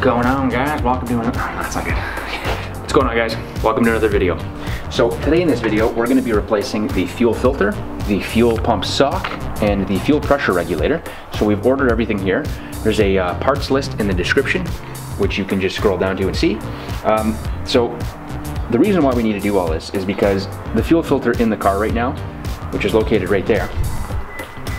going on guys? Welcome to another, that's not good. What's going on guys? Welcome to another video. So today in this video, we're gonna be replacing the fuel filter, the fuel pump sock, and the fuel pressure regulator. So we've ordered everything here. There's a uh, parts list in the description, which you can just scroll down to and see. Um, so the reason why we need to do all this is because the fuel filter in the car right now, which is located right there,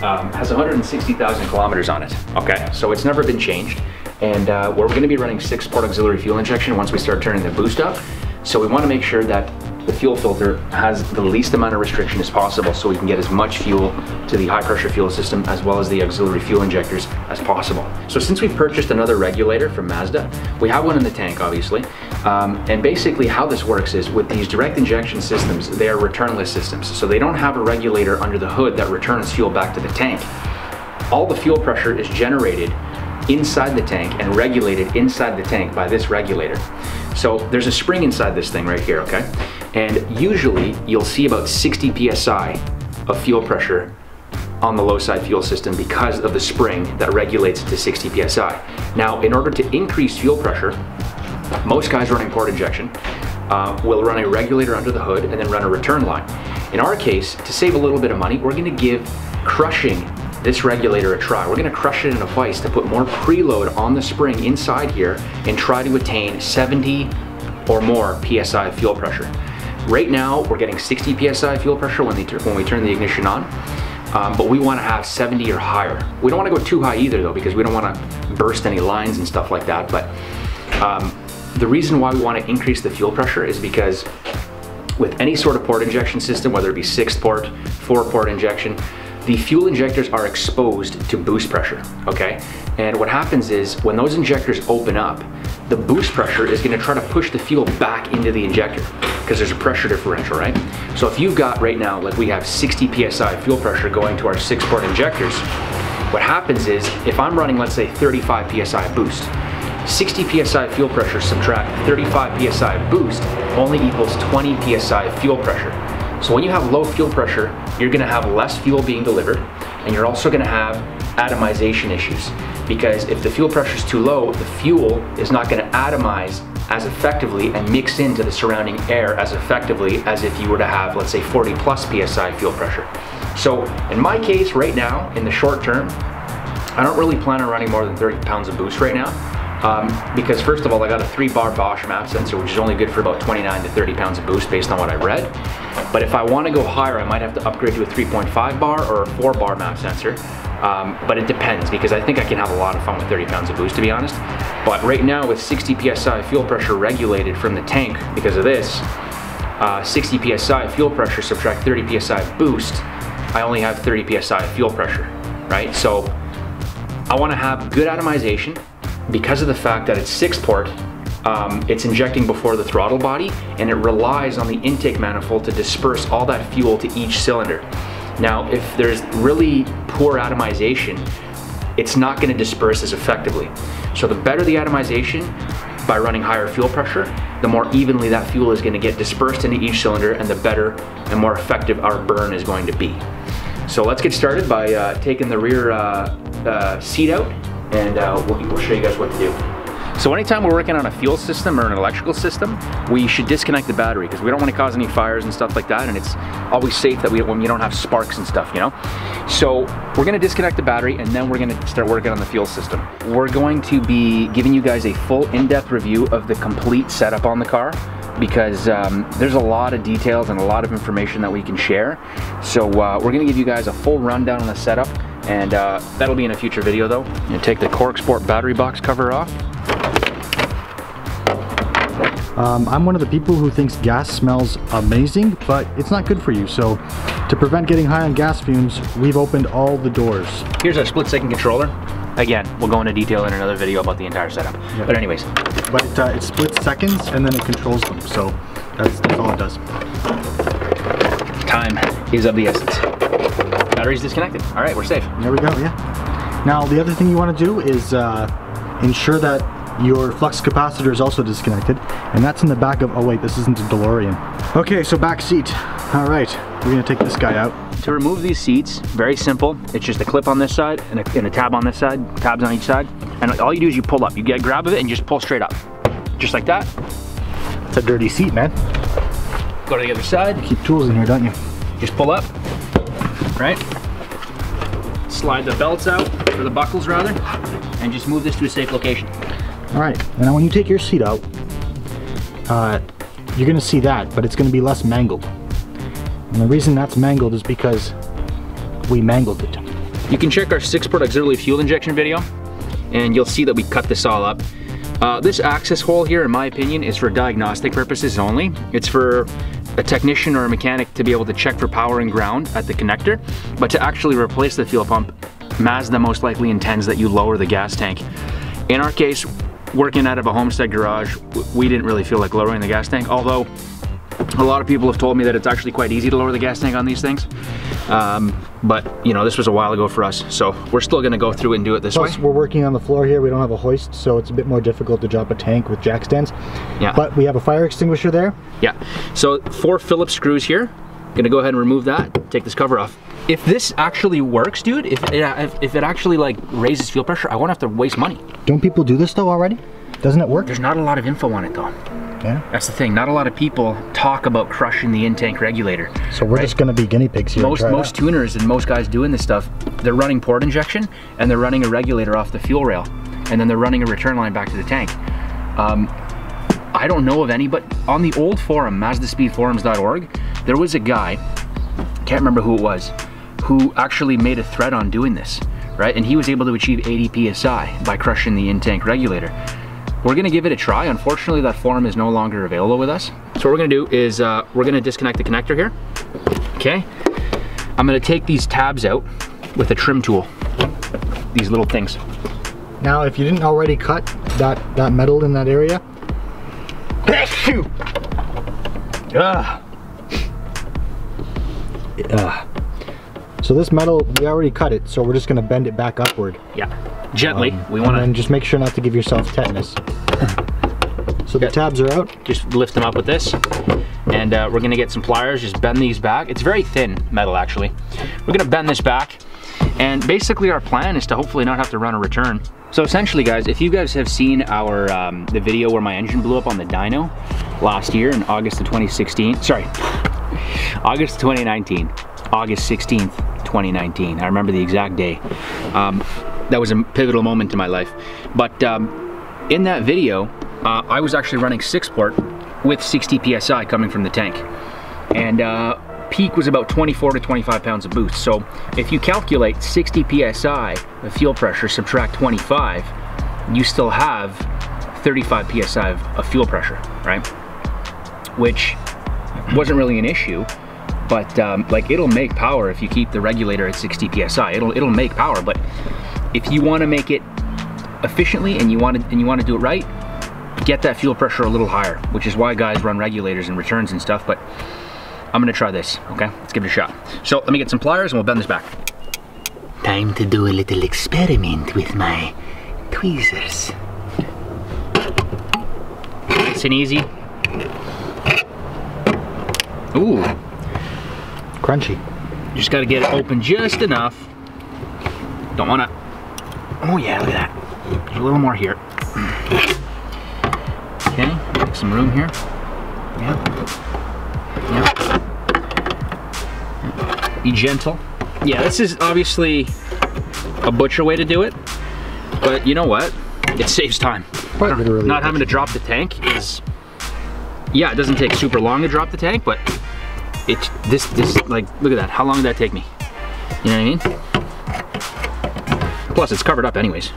um, has 160,000 kilometers on it. Okay, so it's never been changed. And uh, we're gonna be running six port auxiliary fuel injection once we start turning the boost up. So we wanna make sure that the fuel filter has the least amount of restriction as possible so we can get as much fuel to the high pressure fuel system as well as the auxiliary fuel injectors as possible. So since we've purchased another regulator from Mazda, we have one in the tank obviously, um, and basically how this works is with these direct injection systems, they are returnless systems. So they don't have a regulator under the hood that returns fuel back to the tank. All the fuel pressure is generated inside the tank and regulated inside the tank by this regulator. So there's a spring inside this thing right here, okay? And usually you'll see about 60 PSI of fuel pressure on the low side fuel system because of the spring that regulates it to 60 PSI. Now, in order to increase fuel pressure, most guys running port injection uh, will run a regulator under the hood and then run a return line. In our case, to save a little bit of money, we're gonna give crushing this regulator a try. We're gonna crush it in a vise to put more preload on the spring inside here and try to attain 70 or more PSI fuel pressure. Right now, we're getting 60 PSI fuel pressure when, when we turn the ignition on, um, but we wanna have 70 or higher. We don't wanna go too high either though, because we don't wanna burst any lines and stuff like that, but um, the reason why we wanna increase the fuel pressure is because with any sort of port injection system, whether it be six port, four port injection, the fuel injectors are exposed to boost pressure, okay? And what happens is when those injectors open up, the boost pressure is gonna try to push the fuel back into the injector because there's a pressure differential, right? So if you've got right now, like we have 60 PSI fuel pressure going to our six port injectors, what happens is if I'm running, let's say 35 PSI boost, 60 PSI fuel pressure subtract 35 PSI boost only equals 20 PSI fuel pressure. So when you have low fuel pressure, you're gonna have less fuel being delivered, and you're also gonna have atomization issues. Because if the fuel pressure is too low, the fuel is not gonna atomize as effectively and mix into the surrounding air as effectively as if you were to have, let's say 40 plus PSI fuel pressure. So in my case right now, in the short term, I don't really plan on running more than 30 pounds of boost right now. Um, because first of all, I got a three bar Bosch map sensor, which is only good for about 29 to 30 pounds of boost based on what I read. But if I want to go higher, I might have to upgrade to a 3.5 bar or a four bar map sensor. Um, but it depends because I think I can have a lot of fun with 30 pounds of boost to be honest. But right now with 60 PSI fuel pressure regulated from the tank because of this, uh, 60 PSI fuel pressure subtract 30 PSI boost, I only have 30 PSI fuel pressure, right? So I wanna have good atomization because of the fact that it's six port um, it's injecting before the throttle body and it relies on the intake manifold to disperse all that fuel to each cylinder. Now, if there's really poor atomization, it's not gonna disperse as effectively. So the better the atomization, by running higher fuel pressure, the more evenly that fuel is gonna get dispersed into each cylinder and the better and more effective our burn is going to be. So let's get started by uh, taking the rear uh, uh, seat out and uh, we'll, we'll show you guys what to do. So anytime we're working on a fuel system or an electrical system, we should disconnect the battery because we don't want to cause any fires and stuff like that. And it's always safe that we when you don't have sparks and stuff, you know? So we're gonna disconnect the battery and then we're gonna start working on the fuel system. We're going to be giving you guys a full in-depth review of the complete setup on the car because um, there's a lot of details and a lot of information that we can share. So uh, we're gonna give you guys a full rundown on the setup and uh, that'll be in a future video though. You take the CorkSport battery box cover off. Um, I'm one of the people who thinks gas smells amazing, but it's not good for you. So to prevent getting high on gas fumes, we've opened all the doors. Here's our split second controller. Again, we'll go into detail in another video about the entire setup. But anyways. But it, uh, it splits seconds and then it controls them. So that's, that's all it does. Time is of the essence. Battery's disconnected. All right, we're safe. There we go, yeah. Now the other thing you want to do is uh, ensure that your flux capacitor is also disconnected and that's in the back of, oh wait, this isn't a DeLorean. Okay, so back seat. All right, we're gonna take this guy out. To remove these seats, very simple. It's just a clip on this side and a, and a tab on this side, tabs on each side. And all you do is you pull up. You get a grab of it and just pull straight up. Just like that. It's a dirty seat, man. Go to the other side. You Keep tools in here, don't you? Just pull up, right? Slide the belts out, or the buckles rather, and just move this to a safe location. All right, now when you take your seat out, uh, you're gonna see that, but it's gonna be less mangled. And the reason that's mangled is because we mangled it. You can check our six-port auxiliary fuel injection video, and you'll see that we cut this all up. Uh, this access hole here, in my opinion, is for diagnostic purposes only. It's for a technician or a mechanic to be able to check for power and ground at the connector, but to actually replace the fuel pump, Mazda most likely intends that you lower the gas tank. In our case, working out of a homestead garage, we didn't really feel like lowering the gas tank, although a lot of people have told me that it's actually quite easy to lower the gas tank on these things. Um, but you know, this was a while ago for us, so we're still gonna go through and do it this Plus, way. we're working on the floor here. We don't have a hoist, so it's a bit more difficult to drop a tank with jack stands. Yeah. But we have a fire extinguisher there. Yeah, so four Phillips screws here. Gonna go ahead and remove that, take this cover off. If this actually works, dude, if it, if, if it actually like raises fuel pressure, I won't have to waste money. Don't people do this though already? Doesn't it work? There's not a lot of info on it though. Yeah. That's the thing, not a lot of people talk about crushing the in-tank regulator. So we're just gonna be guinea pigs here. Most most tuners and most guys doing this stuff, they're running port injection and they're running a regulator off the fuel rail, and then they're running a return line back to the tank. Um, I don't know of any, but on the old forum, MazdaSpeedForums.org, there was a guy, can't remember who it was, who actually made a thread on doing this, right? And he was able to achieve 80 psi by crushing the in-tank regulator. We're gonna give it a try. Unfortunately, that forum is no longer available with us. So what we're gonna do is uh, we're gonna disconnect the connector here, okay? I'm gonna take these tabs out with a trim tool, these little things. Now, if you didn't already cut that that metal in that area, Ugh. uh, so this metal we already cut it, so we're just gonna bend it back upward. Yeah, gently. we wanna then just make sure not to give yourself tetanus. so the tabs are out. just lift them up with this. And uh, we're gonna get some pliers, just bend these back. It's very thin metal actually. We're gonna bend this back. And basically our plan is to hopefully not have to run a return. So essentially guys, if you guys have seen our, um, the video where my engine blew up on the dyno last year in August of 2016, sorry, August 2019, August 16th, 2019. I remember the exact day. Um, that was a pivotal moment in my life. But um, in that video, uh, I was actually running six port with 60 PSI coming from the tank. And uh, peak was about 24 to 25 pounds of boost. So if you calculate 60 PSI of fuel pressure, subtract 25, you still have 35 PSI of, of fuel pressure, right? Which wasn't really an issue, but um, like it'll make power if you keep the regulator at 60 psi. It'll it'll make power, but if you want to make it efficiently and you want to and you want to do it right, get that fuel pressure a little higher. Which is why guys run regulators and returns and stuff. But I'm gonna try this. Okay, let's give it a shot. So let me get some pliers and we'll bend this back. Time to do a little experiment with my tweezers. Nice and easy. Ooh, Crunchy. just gotta get it open just enough. Don't wanna, oh yeah, look at that. There's a little more here. Okay, make some room here. Yeah. Yeah. Be gentle. Yeah, this is obviously a butcher way to do it, but you know what? It saves time. Literally. Not having to drop the tank is, yeah, it doesn't take super long to drop the tank, but it's this this like look at that. How long did that take me? You know what I mean? Plus, it's covered up anyways.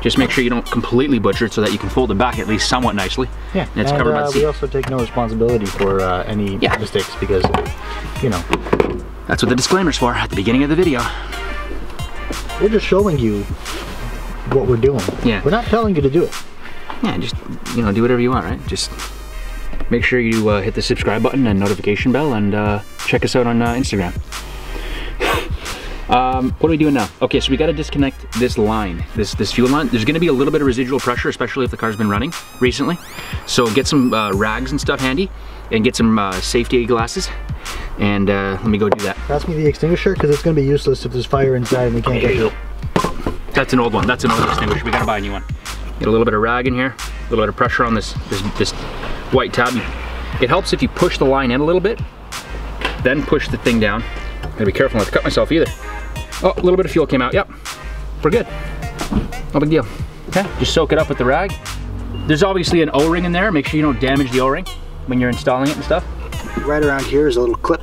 Just make sure you don't completely butcher it so that you can fold it back at least somewhat nicely. Yeah, And it's and, covered by uh, the we also take no responsibility for uh, any Yeah. mistakes because, you know, That's what the disclaimer's for at the beginning of the video. we're just showing you what we're doing. Yeah. We're not telling you to do it. Yeah, just you know, do whatever you want, right? Just make sure you uh, hit the subscribe button and notification bell, and uh, check us out on uh, Instagram. Um, what are we doing now? Okay, so we got to disconnect this line, this this fuel line. There's going to be a little bit of residual pressure, especially if the car's been running recently. So get some uh, rags and stuff handy, and get some uh, safety glasses. And uh, let me go do that. Pass me the extinguisher because it's going to be useless if there's fire inside and we can't get to it. That's an old one. That's an old extinguisher. We gotta buy a new one. Get a little bit of rag in here, a little bit of pressure on this, this, this white tab. It helps if you push the line in a little bit, then push the thing down. Gotta be careful not to cut myself either. Oh, a little bit of fuel came out. Yep, we're good. No big deal. Okay, just soak it up with the rag. There's obviously an O-ring in there. Make sure you don't damage the O-ring when you're installing it and stuff. Right around here is a little clip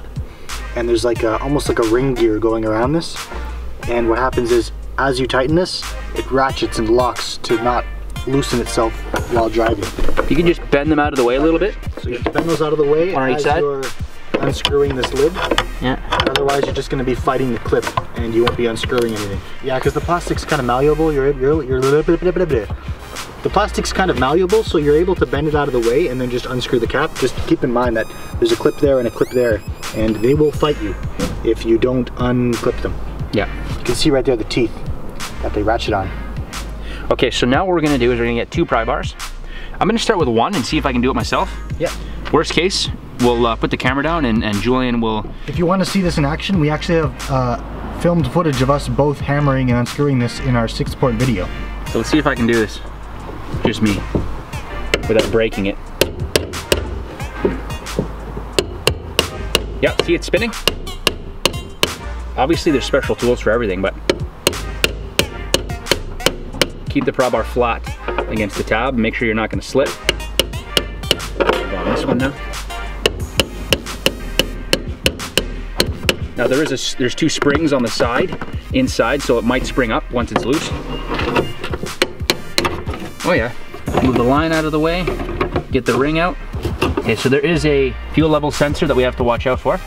and there's like a, almost like a ring gear going around this. And what happens is as you tighten this, it ratchets and locks to not loosen itself while driving. You can just bend them out of the way a little bit. So you have bend those out of the way On each as side? Unscrewing this lid. Yeah. Otherwise, you're just going to be fighting the clip and you won't be unscrewing anything. Yeah, because the plastic's kind of malleable. You're, you're, you're, the plastic's kind of malleable, so you're able to bend it out of the way and then just unscrew the cap. Just keep in mind that there's a clip there and a clip there, and they will fight you if you don't unclip them. Yeah. You can see right there the teeth that they ratchet on. Okay, so now what we're gonna do is we're gonna get two pry bars. I'm gonna start with one and see if I can do it myself. Yeah. Worst case, we'll uh, put the camera down and, and Julian will, If you want to see this in action, we actually have uh, filmed footage of us both hammering and unscrewing this in our six port video. so let's see if I can do this. Just me, without breaking it. Yep, see it's spinning? Obviously there's special tools for everything, but keep the pry bar flat against the tab. Make sure you're not gonna slip. On this one now. Now there is a, there's two springs on the side, inside, so it might spring up once it's loose. Oh yeah. Move the line out of the way, get the ring out. Okay, so there is a fuel level sensor that we have to watch out for.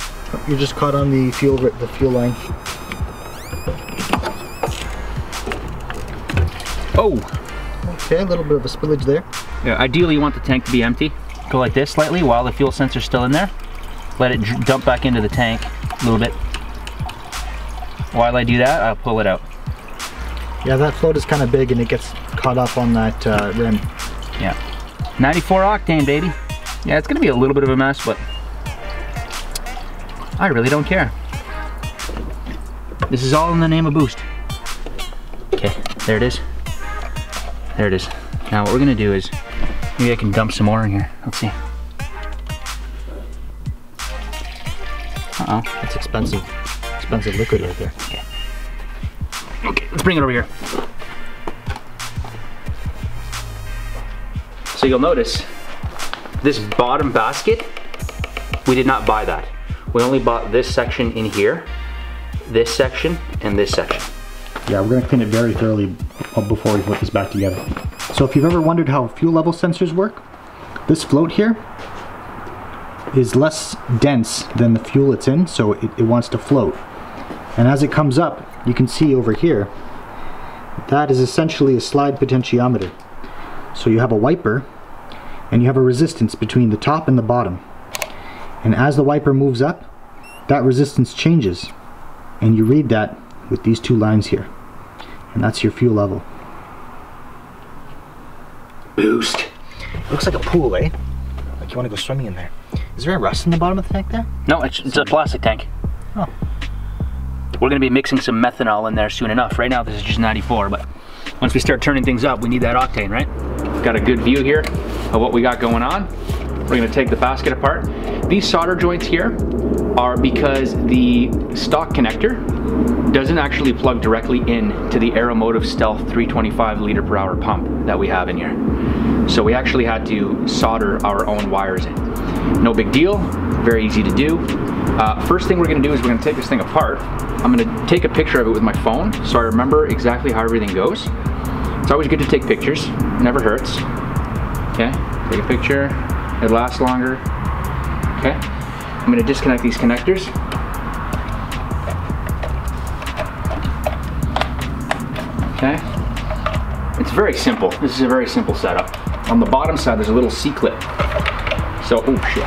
You're just caught on the fuel the fuel line. Oh, Okay, a little bit of a spillage there. yeah, ideally you want the tank to be empty. Go like this slightly while the fuel sensor's still in there. Let it dump back into the tank a little bit. While I do that, I'll pull it out. Yeah, that float is kind of big and it gets caught up on that uh, rim. Yeah. 94 octane, baby. Yeah, it's gonna be a little bit of a mess, but I really don't care. This is all in the name of boost. Okay, there it is. There it is. Now what we're gonna do is, maybe I can dump some more in here. Let's see. Uh-oh. That's expensive, expensive liquid right there. Okay, let's bring it over here. So you'll notice this bottom basket, we did not buy that. We only bought this section in here, this section, and this section. Yeah, we're gonna clean it very thoroughly before we put this back together. So if you've ever wondered how fuel level sensors work, this float here is less dense than the fuel it's in, so it, it wants to float. And as it comes up, you can see over here, that is essentially a slide potentiometer. So you have a wiper, and you have a resistance between the top and the bottom. And as the wiper moves up, that resistance changes. And you read that with these two lines here. And that's your fuel level. Boost. Looks like a pool, eh? Like you want to go swimming in there. Is there a rust in the bottom of the tank there? No, it's, it's a plastic tank. Oh. We're gonna be mixing some methanol in there soon enough. Right now this is just 94, but once we start turning things up, we need that octane, right? Got a good view here of what we got going on. We're gonna take the basket apart. These solder joints here are because the stock connector doesn't actually plug directly in to the Aeromotive Stealth 325 liter per hour pump that we have in here. So we actually had to solder our own wires in. No big deal, very easy to do. Uh, first thing we're gonna do is we're gonna take this thing apart. I'm gonna take a picture of it with my phone so I remember exactly how everything goes. It's always good to take pictures, never hurts. Okay, take a picture, it lasts longer. Okay, I'm gonna disconnect these connectors. Okay, it's very simple. This is a very simple setup. On the bottom side, there's a little C-clip. So, oh shit.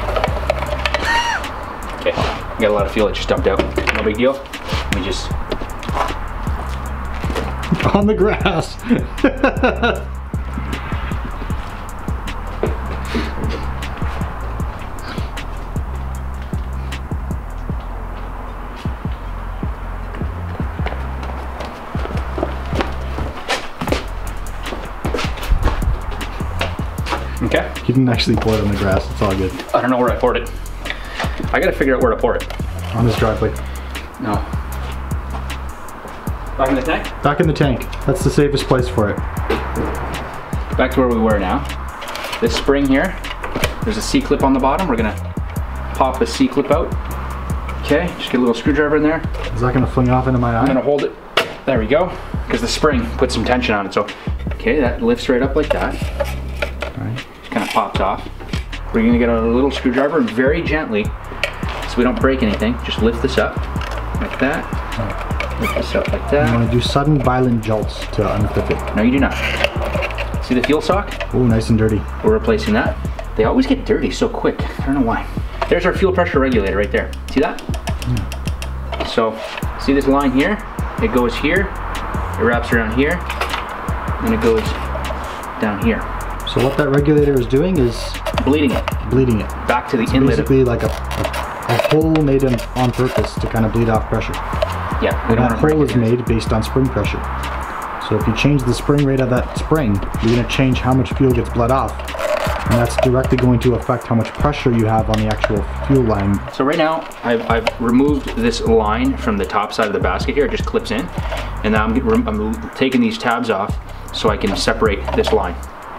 Okay, got a lot of fuel that just dumped out. No big deal. Let me just On the grass. didn't actually pour it on the grass. It's all good. I don't know where I poured it. I gotta figure out where to pour it. On this driveway. No. Back in the tank? Back in the tank. That's the safest place for it. Back to where we were now. This spring here, there's a C-clip on the bottom. We're gonna pop the C-clip out. Okay, just get a little screwdriver in there. Is that gonna fling off into my eye? I'm gonna hold it. There we go. Because the spring puts some tension on it. So, okay, that lifts right up like that. Alright. Just kind of pops off. We're gonna get a little screwdriver and very gently, so we don't break anything, just lift this up like that. Lift this up like that. You wanna do sudden violent jolts to unclip it. No, you do not. See the fuel sock? Oh, nice and dirty. We're replacing that. They always get dirty so quick. I don't know why. There's our fuel pressure regulator right there. See that? Hmm. So, see this line here? It goes here, it wraps around here, and it goes down here. So what that regulator is doing is Bleeding it bleeding it. back to the inlet. Basically like a, a, a hole made in, on purpose to kind of bleed off pressure. yeah, we don't That hole is made based on spring pressure. So if you change the spring rate of that spring, you're gonna change how much fuel gets bled off. And that's directly going to affect how much pressure you have on the actual fuel line. So right now, I've, I've removed this line from the top side of the basket here. It just clips in. And now I'm, I'm taking these tabs off so I can separate this line.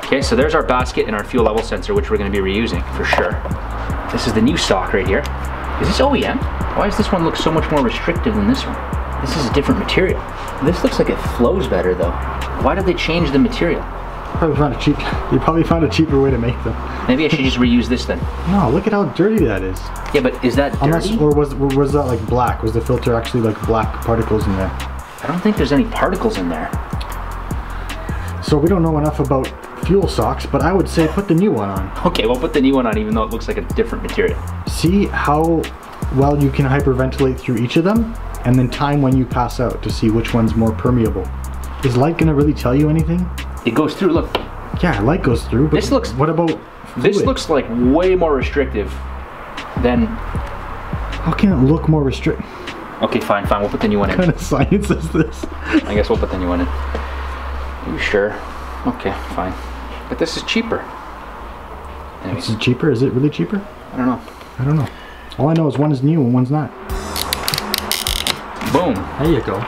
Okay, so there's our basket and our fuel level sensor, which we're gonna be reusing for sure. This is the new stock right here. Is this OEM? Why does this one look so much more restrictive than this one? This is a different material. This looks like it flows better though. Why did they change the material? Probably found a cheap. You probably found a cheaper way to make them. Maybe I should just reuse this then. No, look at how dirty that is. Yeah, but is that Unless, dirty? or was was that like black? Was the filter actually like black particles in there? I don't think there's any particles in there. So we don't know enough about fuel socks, but I would say put the new one on. Okay, we'll put the new one on even though it looks like a different material. See how well you can hyperventilate through each of them, and then time when you pass out to see which one's more permeable. Is light gonna really tell you anything? It goes through, look, Yeah, light goes through, but This looks- what about this looks like way more restrictive than, How can it look more restrictive? okay, fine, fine, we'll put the new one What in. kind of science is this? I guess we'll put the new one in. Are you sure? Okay, fine. But this is cheaper. This is cheaper? Is it really cheaper? I don't know. I don't know. All I know is one is new and one's not. Boom. There you go.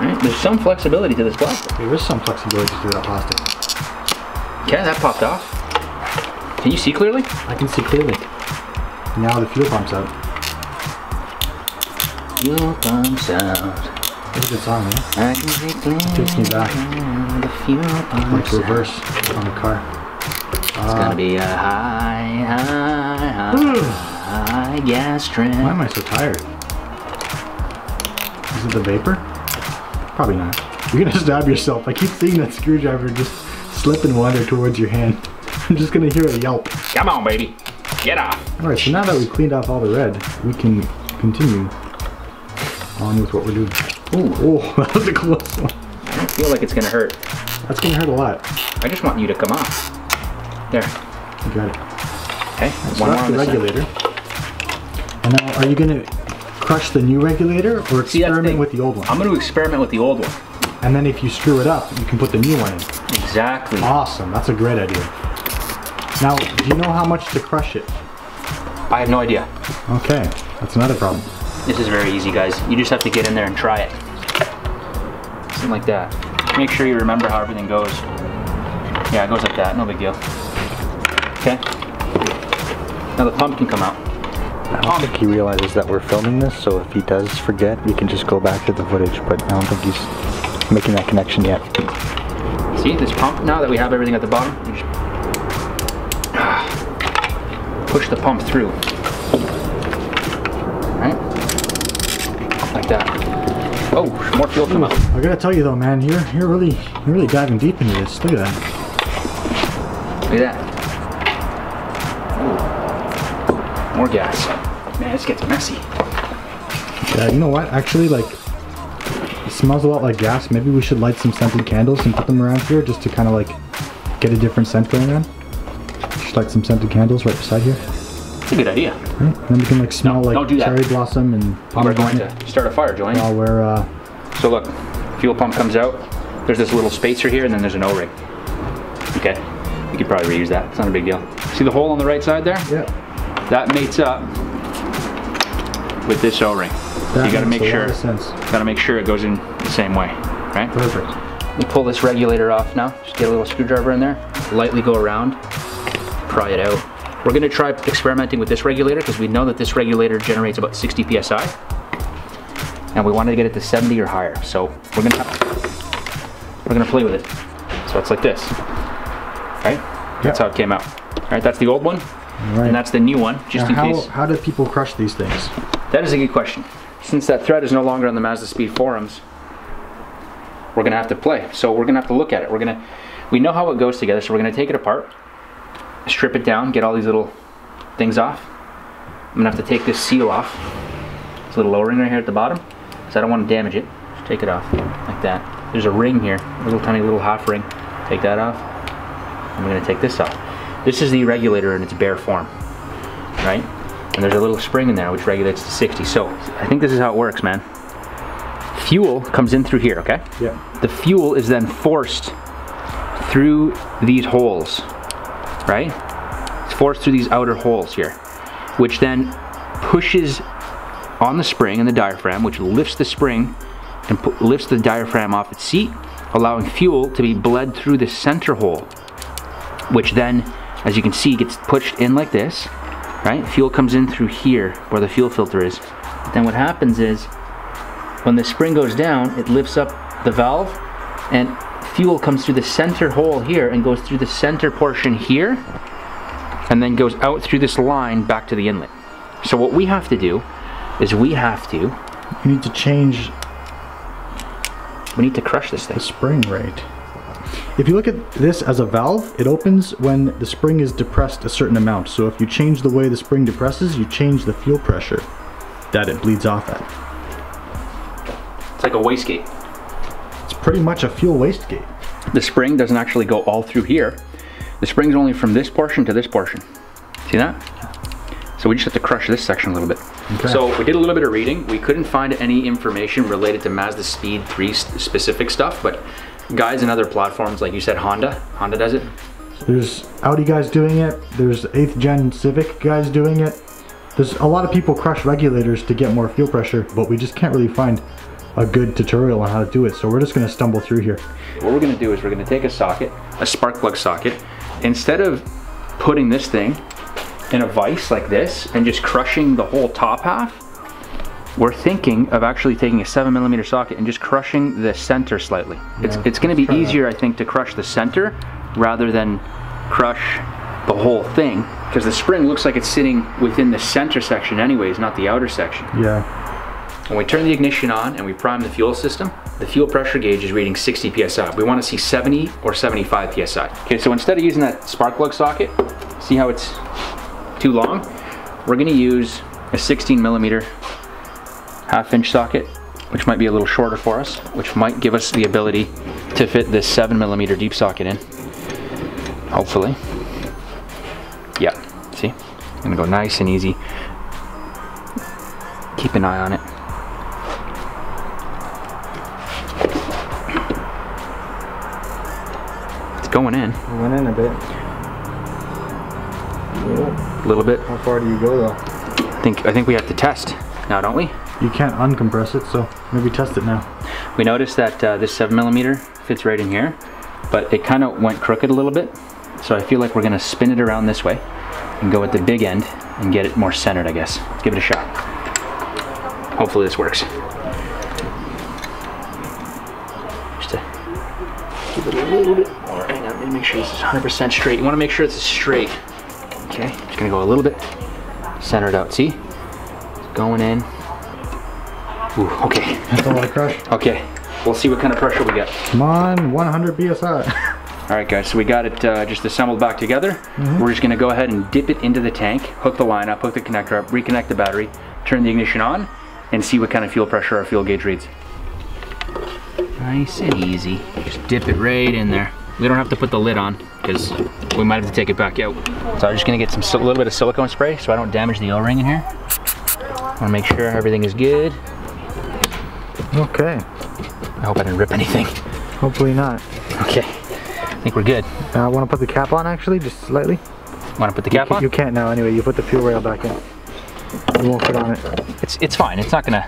Right, There's some flexibility to this plastic. There is some flexibility to that plastic. Okay, that popped off. Can you see clearly? I can see clearly. Now the fuel pump's out. Fuel pumps out. It's a good song, man. I can see. Takes me back. The fuel pumps Like out. reverse on the car. It's gonna be a high, high, high, high gas trend. Why am I so tired? Is it the vapor? Probably not. You're gonna stab yourself. I keep seeing that screwdriver just slip and wander towards your hand. I'm just gonna hear a yelp. Come on, baby. Get off. Alright, so now that we've cleaned off all the red, we can continue on with what we're doing. Ooh, Oh, that was a close one. I don't feel like it's gonna hurt. That's gonna hurt a lot. I just want you to come off. There. You got it. Okay. So One more on the this side. regulator. And now, are you gonna crush the new regulator or See, that's the experiment with the old one? I'm gonna experiment with the old one. And then if you screw it up, you can put the new one in. Exactly. Awesome, that's a great idea. Now, do you know how much to crush it? I have no idea. Okay, that's another problem. This is very easy, guys. You just have to get in there and try it. Something like that. Make sure you remember how everything goes. Yeah, it goes like that. No big deal. Okay. Now the pump can come out. I don't think he realizes that we're filming this, so if he does forget, we can just go back to the footage, but I don't think he's making that connection yet. See this pump? Now that we have everything at the bottom, you just push the pump through. Right? Like that. Oh, more fuel come out. Hmm. I gotta tell you though, man, you're you're really you're really diving deep into this. Look at that. Look at that. Ooh. More gas. Man, this gets messy. Yeah, you know what? Actually, like, it smells a lot like gas. Maybe we should light some scented candles and put them around here just to kind of like get a different scent going on. Just light some scented candles right beside here. It's a good idea. Right? Then we can like smell like don't do cherry blossom and We're going to start a fire, Joanne. while we're uh, So look, fuel pump comes out. There's this little spacer here, and then there's an O-ring. Okay. We could probably reuse that. It's not a big deal. See the hole on the right side there? Yeah. That mates up with this O-ring. That you gotta makes make sure, sense. gotta make sure it goes in the same way, right? Perfect. We pull this regulator off now. Just get a little screwdriver in there, lightly go around, pry it out. We're gonna try experimenting with this regulator because we know that this regulator generates about 60 PSI. And we wanted to get it to 70 or higher. So we're gonna, we're gonna play with it. So it's like this, right? That's Yep. how it came out. All right, that's the old one. Right. And that's the new one, just Now, in how, case. how do people crush these things? That is a good question. Since that thread is no longer on the Mazdaspeed forums, we're gonna have to play. So we're gonna have to look at it. We're gonna, we know how it goes together, so we're gonna take it apart, strip it down, get all these little things off. I'm gonna have to take this seal off. This little low ring right here at the bottom, because I don't want to damage it. Just take it off, like that. There's a ring here, a little tiny little half ring. Take that off. I'm gonna take this off. This is the regulator in its bare form, right? And there's a little spring in there which regulates to 60. So I think this is how it works, man. Fuel comes in through here, okay? Yeah. The fuel is then forced through these holes, right? It's forced through these outer holes here, which then pushes on the spring and the diaphragm, which lifts the spring and lifts the diaphragm off its seat, allowing fuel to be bled through the center hole, which then, as you can see, gets pushed in like this, right? Fuel comes in through here where the fuel filter is. Then what happens is when the spring goes down, it lifts up the valve and fuel comes through the center hole here and goes through the center portion here and then goes out through this line back to the inlet. So what we have to do is we have to, You need to change we need to crush this thing. the spring rate. If you look at this as a valve, it opens when the spring is depressed a certain amount. So if you change the way the spring depresses, you change the fuel pressure that it bleeds off at. It's like a wastegate. It's pretty much a fuel waste gate. The spring doesn't actually go all through here. The spring's only from this portion to this portion. See that? So we just have to crush this section a little bit. Okay. So we did a little bit of reading. We couldn't find any information related to Mazdaspeed 3 specific stuff, but guys and other platforms, like you said, Honda, Honda does it. There's Audi guys doing it. There's 8th gen Civic guys doing it. There's a lot of people crush regulators to get more fuel pressure, but we just can't really find a good tutorial on how to do it. So we're just gonna stumble through here. What we're gonna do is we're gonna take a socket, a spark plug socket, instead of putting this thing in a vise like this and just crushing the whole top half, we're thinking of actually taking a seven millimeter socket and just crushing the center slightly. It's, Yeah, it's gonna be let's that. easier, I think, to crush the center rather than crush the whole thing because the spring looks like it's sitting within the center section anyways, not the outer section. Yeah. When we turn the ignition on and we prime the fuel system, the fuel pressure gauge is reading 60 psi. We want to see 70 or 75 psi. Okay, so instead of using that spark plug socket, see how it's too long? We're going to use a 16 millimeter half inch socket, which might be a little shorter for us, which might give us the ability to fit this 7 millimeter deep socket in. Hopefully. Yeah, see? I'm going to go nice and easy. Keep an eye on it. Going in We went in a bit. a little bit. How far do you go though? I think I think we have to test now, don't we? You can't uncompress it, so maybe test it now. We noticed that uh, this seven millimeter fits right in here, but it kind of went crooked a little bit. So I feel like we're gonna spin it around this way and go at the big end and get it more centered, I guess. Let's give it a shot. Hopefully this works. Just to give it a little bit more. Hang on, let me make sure this is 100% straight. You wanna make sure it's straight. Okay, just gonna go a little bit centered out. See? It's going in. Ooh, okay. That's a lot of crush. Okay, we'll see what kind of pressure we get. Come on, 100 psi. All right, guys, so we got it uh, just assembled back together. We're just gonna go ahead and dip it into the tank, hook the line up, hook the connector up, reconnect the battery, turn the ignition on, and see what kind of fuel pressure our fuel gauge reads. Nice and easy. Just dip it right in there. We don't have to put the lid on because we might have to take it back out. So I'm just gonna get some a little bit of silicone spray so I don't damage the O-ring in here. I Wanna make sure everything is good. okay. I hope I didn't rip anything. Hopefully not. Okay. I think we're good. I uh, want to put the cap on actually, just slightly. Want to put the cap you on? You can't now anyway. You put the fuel rail back in. You won't put on it. It's it's fine. It's not gonna,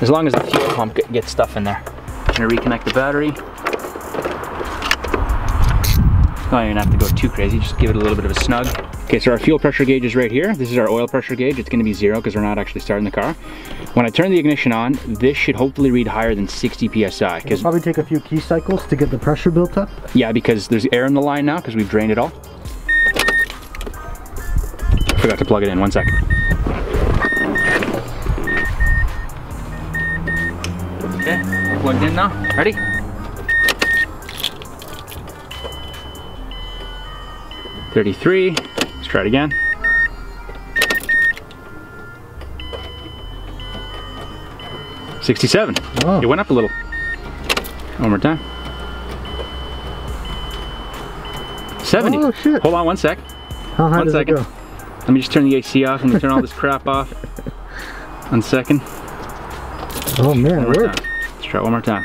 as long as the fuel pump gets stuff in there. I'm gonna reconnect the battery. Don't even have to go too crazy. Just give it a little bit of a snug. Okay, so our fuel pressure gauge is right here. This is our oil pressure gauge. It's gonna be zero because we're not actually starting the car. When I turn the ignition on, this should hopefully read higher than 60 PSI. Because probably take a few key cycles to get the pressure built up. Yeah, because there's air in the line now because we've drained it all. Forgot to plug it in, one second. Okay, plugged in now. Ready? Thirty-three. Let's try it again. Sixty-seven. Oh. It went up a little. One more time. 70. Oh, shit. Hold on one sec. How high One does second. it go? Let me just turn the AC off. Let me turn all this crap off. One second. Oh man, it worked. time. Let's try it one more time.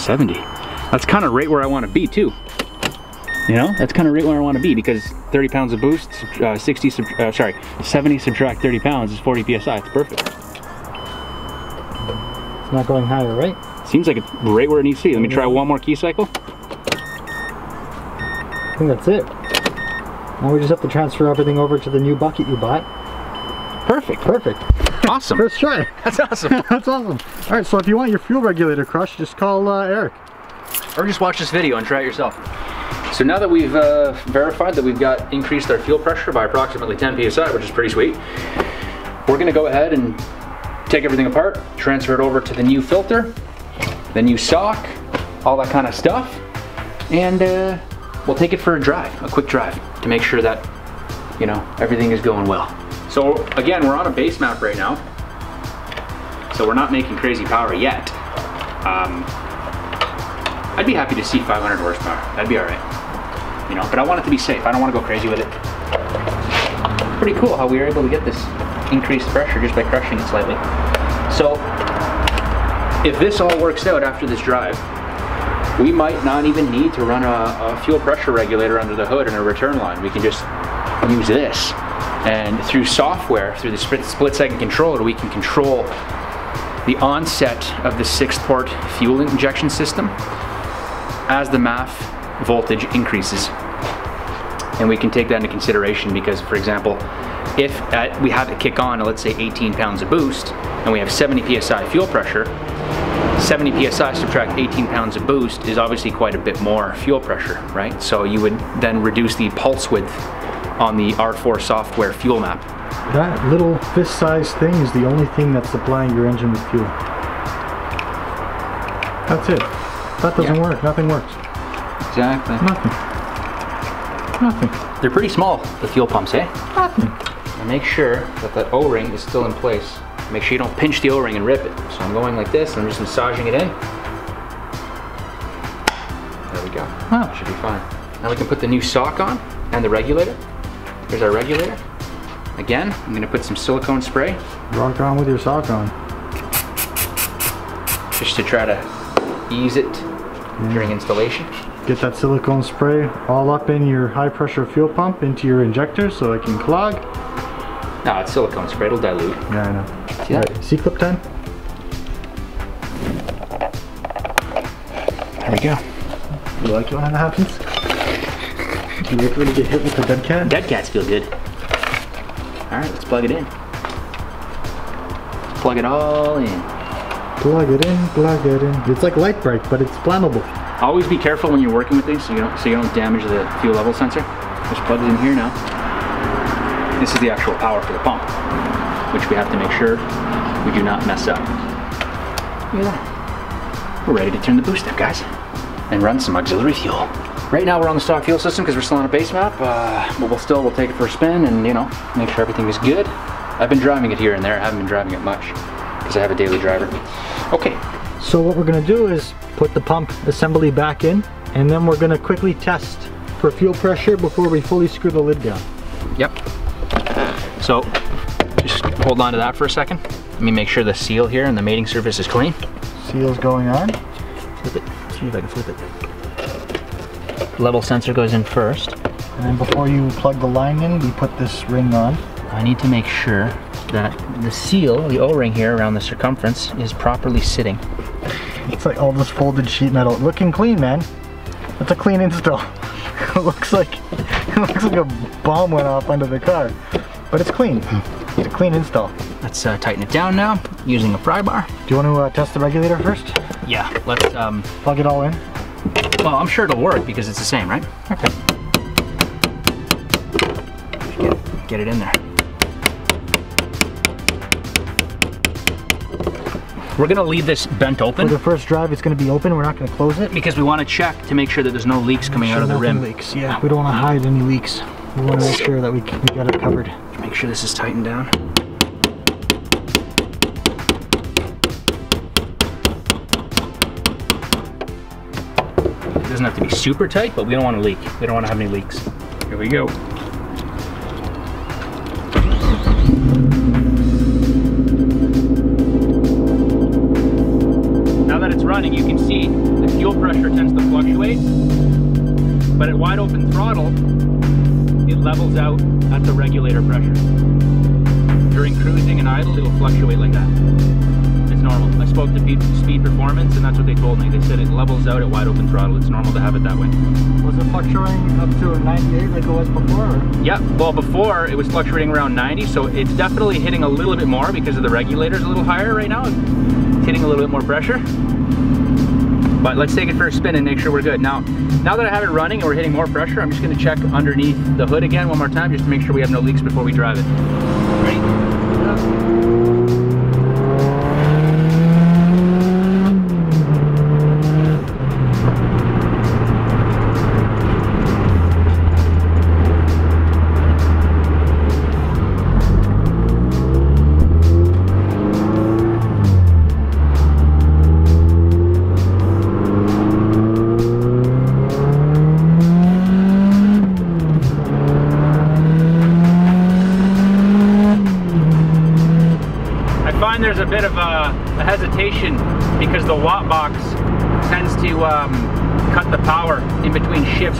Seventy. That's kind of right where I want to be too. You know, that's kind of right where I want to be because 30 pounds of boost, uh, 60, sub- uh, sorry, 70 subtract 30 pounds is 40 psi. It's perfect. It's not going higher, right? Seems like it's right where it needs to be. Let me try one more key cycle. I think that's it. Now we just have to transfer everything over to the new bucket you bought. Perfect. Perfect. Awesome. First try. That's awesome. That's awesome. All right, so if you want your fuel regulator crushed, just call uh, Eric. or just watch this video and try it yourself. So now that we've uh, verified that we've got increased our fuel pressure by approximately 10 psi, which is pretty sweet, we're gonna go ahead and take everything apart, transfer it over to the new filter, the new sock, all that kind of stuff, and uh, we'll take it for a drive, a quick drive, to make sure that you know everything is going well. So again, we're on a base map right now, so we're not making crazy power yet. Um, I'd be happy to see 500 horsepower. That'd be all right. You know, but I want it to be safe. I don't want to go crazy with it. Pretty cool how we were able to get this increased pressure just by crushing it slightly. So, if this all works out after this drive, we might not even need to run a, a fuel pressure regulator under the hood and a return line. We can just use this. And through software, through the split, second controller, we can control the onset of the six port fuel injection system as the MAF voltage increases. And we can take that into consideration because, for example, if uh, we have it kick on, let's say 18 pounds of boost, and we have 70 psi fuel pressure, 70 psi subtract 18 pounds of boost is obviously quite a bit more fuel pressure, right? So you would then reduce the pulse width on the R4 software fuel map. That little fist-sized thing is the only thing that's supplying your engine with fuel. That's it. That doesn't Yeah. work. Nothing works. Exactly. Nothing. Nothing. They're pretty small, the fuel pumps, eh? Nothing. And make sure that that O-ring is still in place. Make sure you don't pinch the O-ring and rip it. So I'm going like this, and I'm just massaging it in. There we go. Wow. Should be fine. Now we can put the new sock on and the regulator. Here's our regulator. Again, I'm gonna put some silicone spray Rock on with your sock on. just to try to ease it during installation. Get that silicone spray all up in your high pressure fuel pump into your injector so it can clog. No, it's silicone spray, it'll dilute. Yeah, I know. See that? Right, C-clip time? There we go. You like it when that happens? You like when you get hit with the dead cat? Dead cats feel good. All right, let's plug it in. Plug it all in. Plug it in, plug it in. It's like light brake, but it's flammable. Always be careful when you're working with these so you don't so you don't damage the fuel level sensor. Just plug it in here now. This is the actual power for the pump, which we have to make sure we do not mess up. Look at that. We're ready to turn the boost up, guys, and run some auxiliary fuel. Right now we're on the stock fuel system because we're still on a base map, uh, but we'll still we'll take it for a spin and you know make sure everything is good. I've been driving it here and there. I haven't been driving it much because I have a daily driver. Okay, So what we're gonna do is put the pump assembly back in, and then we're gonna quickly test for fuel pressure before we fully screw the lid down. Yep. So just hold on to that for a second. Let me make sure the seal here and the mating surface is clean. Seal's going on. Flip it. See if I can flip it. Level sensor goes in first. And then before you plug the line in, we put this ring on. I need to make sure that the seal, the O-ring here around the circumference, is properly sitting. It's like all this folded sheet metal. Looking clean, man. That's a clean install. it looks like it looks like a bomb went off under the car. But it's clean. It's a clean install. Let's uh, tighten it down now using a pry bar. Do you want to uh, test the regulator first? Yeah, let's, um, Plug it all in. Well, I'm sure it'll work because it's the same, right? Okay. Get, get it in there. We're gonna leave this bent open. For the first drive, it's going to be open. We're not going to close it. because we wanna check to make sure that there's no leaks coming out of the rim. Leaks. Yeah, we don't want to hide any leaks. We want to make sure that we, we got it covered. Make sure this is tightened down. Doesn't have to be super tight, but we don't want to leak. We don't want to have any leaks. Here we go. Now that it's running, you can see the fuel pressure tends to fluctuate, but at wide open throttle, it levels out at the regulator pressure. During cruising and idle, it'll fluctuate like that. It's normal. I spoke to Speed Performance and that's what they told me. They said it levels out at wide open throttle. It's normal to have it that way. Was it fluctuating up to 98 like it was before? Or? Yeah, well before it was fluctuating around 90, so it's definitely hitting a little bit more because of the regulator's a little higher right now. It's hitting a little bit more pressure. But let's take it for a spin and make sure we're good. Now, now that I have it running and we're hitting more pressure, I'm just gonna check underneath the hood again one more time just to make sure we have no leaks before we drive it. Ready?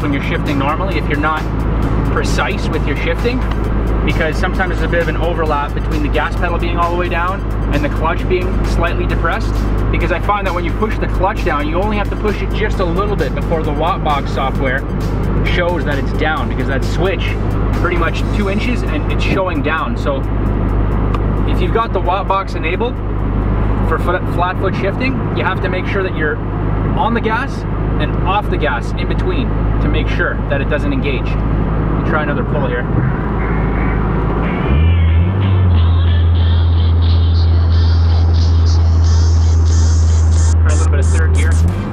When you're shifting normally if you're not precise with your shifting because sometimes there's a bit of an overlap between the gas pedal being all the way down and the clutch being slightly depressed because I find that when you push the clutch down you only have to push it just a little bit before the WOT box software shows that it's down because that switch pretty much two inches and it's showing down. So if you've got the WOT box enabled for flat foot shifting, you have to make sure that you're on the gas and off the gas in between to make sure that it doesn't engage. Try another pull here. Try a little bit of third gear.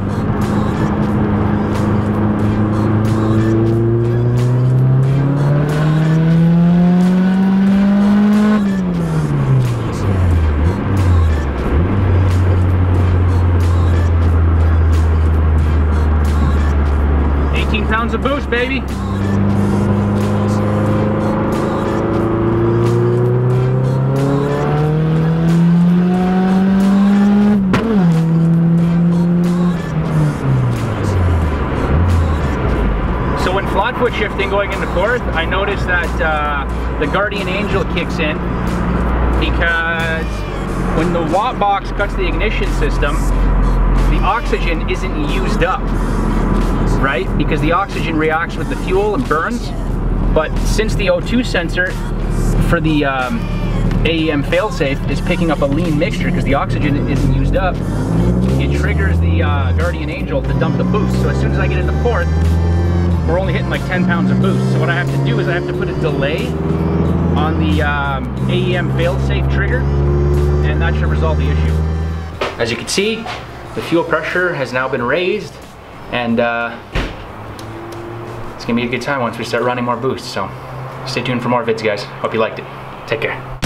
Baby. So when flat foot shifting going into fourth, I noticed that uh, the Guardian Angel kicks in because when the WOT box cuts the ignition system, the oxygen isn't used up, right? Because the oxygen reacts with the fuel and burns. But since the O2 sensor for the um, AEM failsafe is picking up a lean mixture because the oxygen isn't used up, it triggers the uh, Guardian Angel to dump the boost. So as soon as I get into fourth, we're only hitting like 10 pounds of boost. So what I have to do is I have to put a delay on the um, AEM failsafe trigger, and that should resolve the issue. As you can see, the fuel pressure has now been raised, and uh, it's gonna be a good time once we start running more boosts. So stay tuned for more vids, guys. Hope you liked it. Take care.